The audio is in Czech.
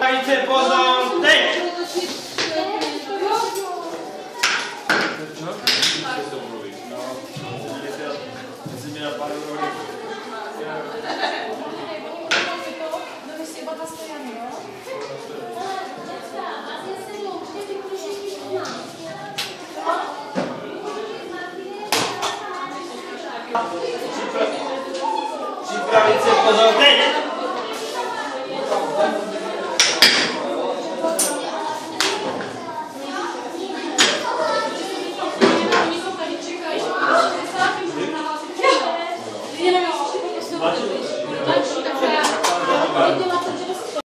Dajte pozor, teď! Thank you. prawie co porządek. Thank you.